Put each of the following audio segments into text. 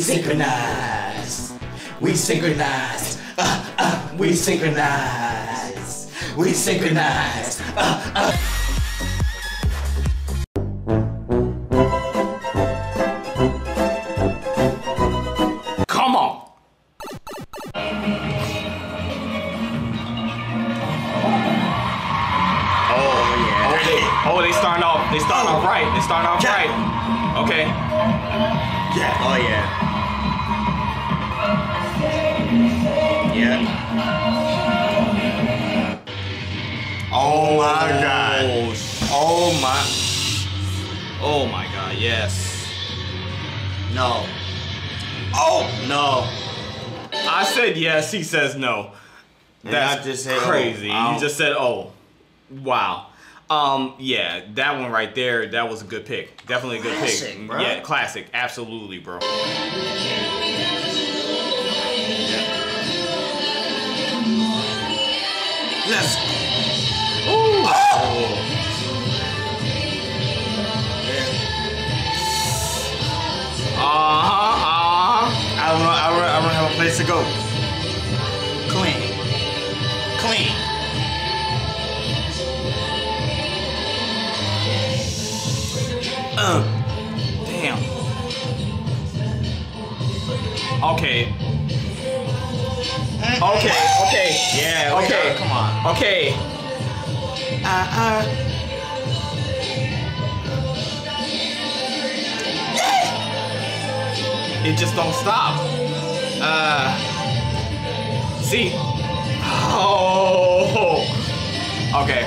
synchronize. We synchronize. Uh, uh, we synchronize. We synchronize. Uh, uh. Come on. Oh yeah. Oh, they, oh, they starting off. They starting off right. They starting off Yeah. right. Okay. Yeah. Oh yeah. Yeah. Oh my god. Oh, Oh my. oh my God. Yes. No. Oh no. I said yes. He says no. And That's just said, oh, crazy. ow. you just said oh. Wow. Um. Yeah. That one right there. That was a good pick. Definitely a good Classic, pick. bro. Yeah. Classic. Absolutely, bro. Go. Clean. Clean. Uh, damn. Okay. Okay. Okay. Yeah. Okay. Come on. Okay. Uh uh. It just don't stop. Uh. See. Oh. Okay.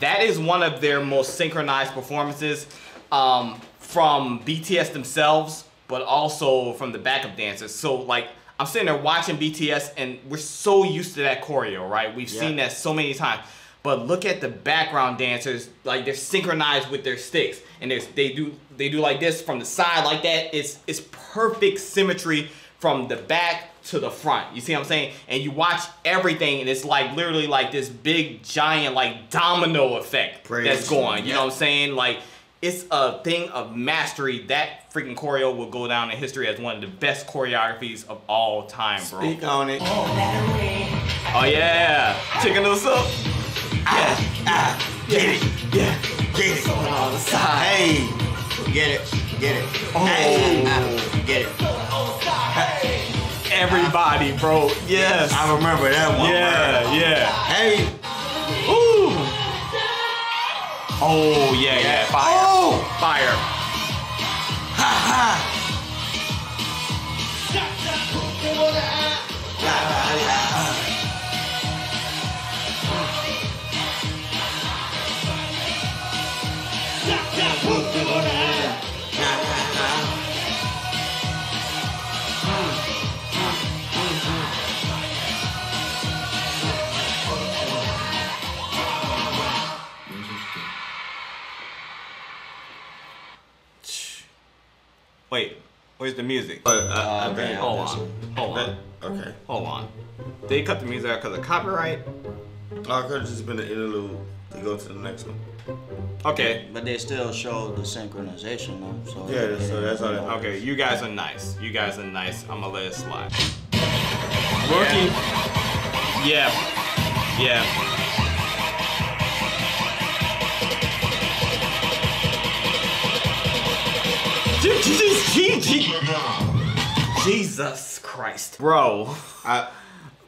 That is one of their most synchronized performances um, from BTS themselves, but also from the backup dancers. So like I'm sitting there watching BTS and we're so used to that choreo, right? We've seen that so many times. But look at the background dancers, like they're synchronized with their sticks. And there's, they do they do like this from the side like that. It's it's perfect symmetry from the back to the front. You see what I'm saying? And you watch everything and it's like literally like this big giant like domino effect Praise. that's going. You Yeah. know what I'm saying? Like it's a thing of mastery. That freaking choreo will go down in history as one of the best choreographies of all time, bro. Speak on it. Oh yeah, chicken noodle soup. Ah, ah, get it. Yeah, Get it. on the side. Hey. Get it. Get it. Oh. Hey. ah, get it. Everybody, bro. Yes. I remember that one. Yeah, bro. yeah. Hey. Ooh. Oh yeah, yeah. Fire. Oh. Fire. Where's the music? But uh, Oh, okay. Hold on. Hold on. Okay. Hold on. They cut the music out because of copyright? Oh, it could have just been an interlude to go to the next one. Okay. But they still show the synchronization though. So Yeah, so that's all that. Okay, you guys are nice. You guys are nice. I'm gonna let it slide. Rookie. Yeah. Yeah. Jesus Christ. Bro. I,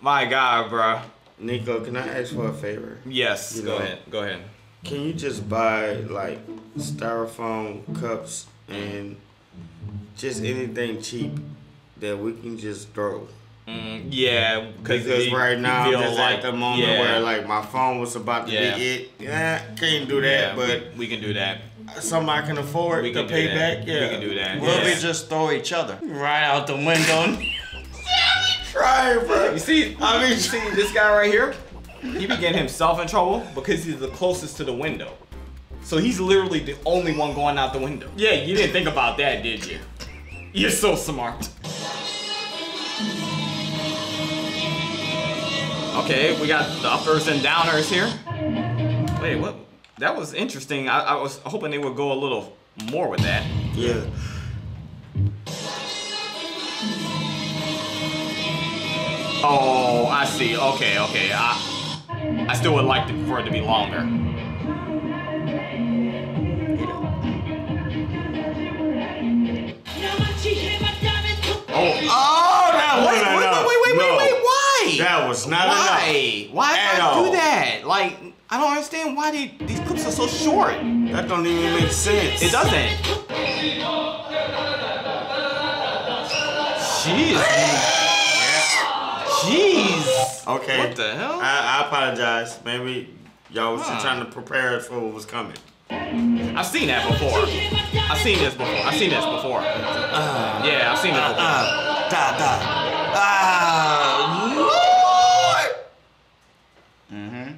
My God, bro. Nico, can I ask for a favor? Yes, You go know. ahead. Go ahead. Can you just buy like styrofoam cups and just anything cheap that we can just throw? Mm, yeah, Because right now I'm just at the moment where like my phone was about to Yeah. be it. Yeah, can't do that, yeah, but we, we can do that. Somebody can afford We to can do pay that. back. Yeah, We can do that. Will Yeah. we just throw each other right out the window? Try it, bro. You see, I mean, you see this guy right here? He be getting himself in trouble because he's the closest to the window. So he's literally the only one going out the window. Yeah, you didn't think about that, did you? You're so smart. Okay, we got the uppers and downers here. Wait, what? That was interesting. I, I was hoping they would go a little more with that. Yeah. Oh, I see. Okay, okay. I, I still would like to, for it to be longer. That was not enough. why? Why not all. do that? Like, I don't understand why they, these clips are so short. That don't even make sense. It doesn't. Jeez. Jeez. Okay. What the hell? I, I apologize. Maybe y'all was Huh. just trying to prepare us for what was coming. I've seen that before. I've seen this before. I've seen this before. yeah, I've seen it before. Ah, da, da. Ah, Mm-hmm.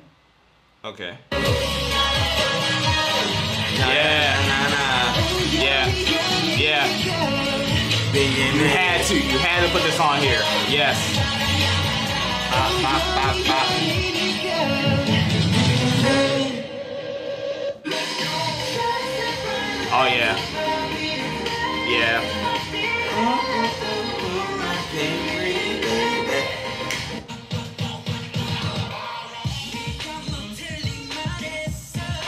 Okay. Yeah. Nah, nah. Yeah. Yeah. You had to. You had to put this on here. Yes. Bop, bop, bop,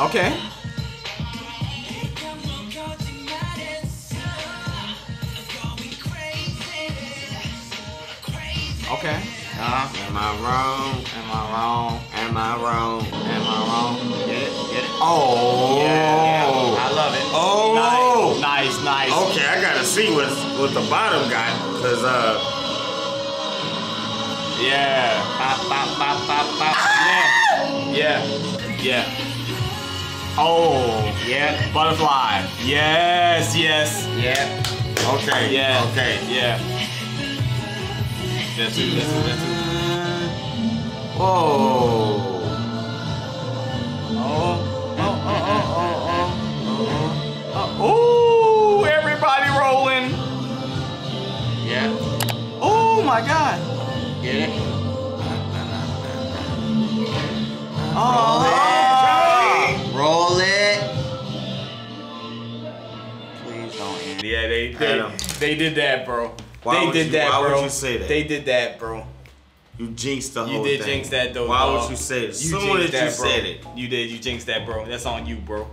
Okay. Okay. Uh-huh. Am I wrong? Am I wrong? Am I wrong? Am I wrong? Get it? Get it? Oh. Yeah, yeah. I love it. Oh. Nice, nice, nice. Okay, I gotta see what what the bottom got, cause uh, Yeah. Bop, bop, bop, bop, bop. Yeah. Yeah. Yeah. Oh, yeah. Butterfly. Yes, yes. Yeah. okay, Yeah. okay. Yeah. That's it, that's it, that's it. Whoa. Oh, oh, oh, oh, oh, oh, oh. Ooh, everybody rolling. Yeah. Oh my God. Get it? Oh. Adam. they did that, bro. Why they would did you- that, why would bro. you say that? They did that, bro. You jinxed the You whole thing. You did thing. jinx that though. Why dog. would you say it? You Soon as that, you bro. said it. You did. You jinxed that, bro. That's on you, bro.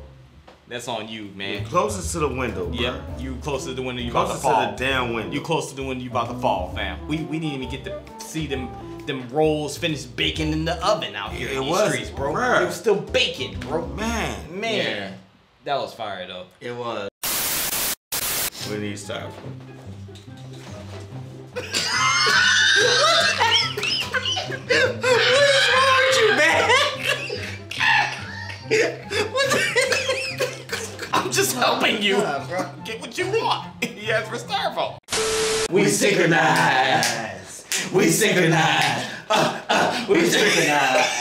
That's on you, man. Closest to the window, bro. Yep. You closer to the window. You about to Closest to the damn window. You close to the window. You about to fall, fam. We we didn't even get to see them them rolls finished baking in the oven out here It in these was, streets, bro. bruh. It was still baking, bro. Man, Man, Yeah. that was fire though. It was. We need styrofoam. I'm just helping you bro. get what you want. He asked for styrofoam. We synchronize. We synchronize. Uh, uh, we synchronize.